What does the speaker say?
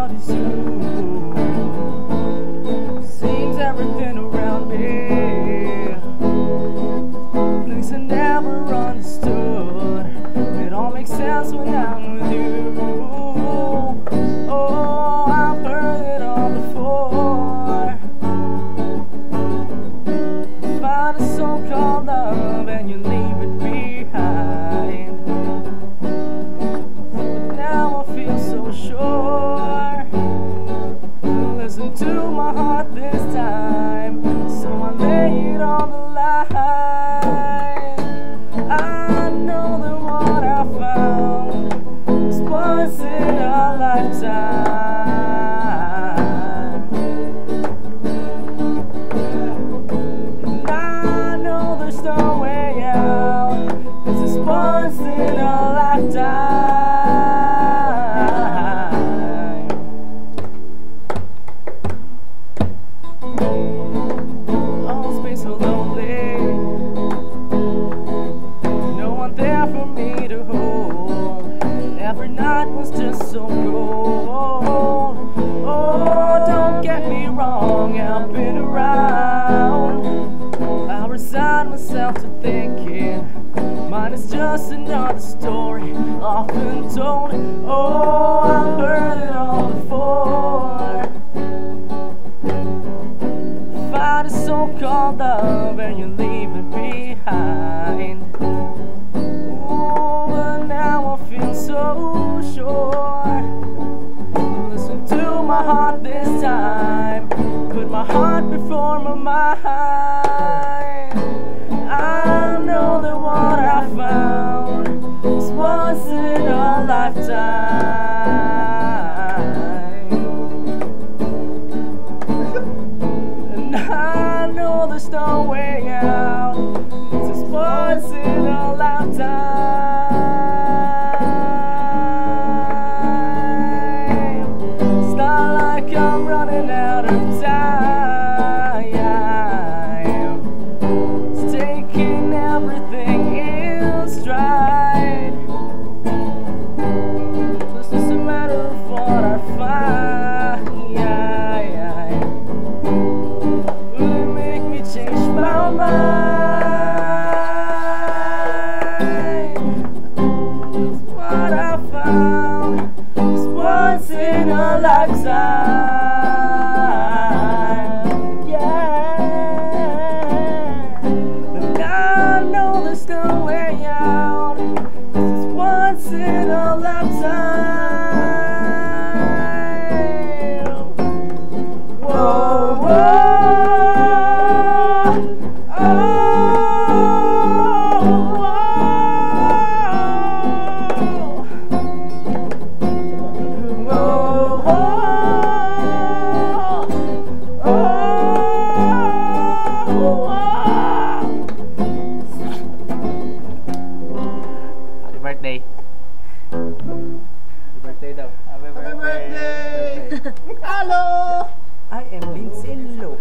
about is you. Listen to my heart this time, so I lay it on the line. I know that what I found is once in a lifetime. And I know there's no way out. This is once in a lifetime. Every night was just so cold. Oh, don't get me wrong, I've been around. I resign myself to thinking mine is just another story, often told. Oh, I've heard it all before. Find a so-called love and you leave it behind. Mind. I know that what I found is once in a lifetime. And I know there's no way out. It's once in a lifetime. It's not like I'm running out of in a lifetime. Happy birthday! Happy birthday. Hello! I am Lindsay Lo.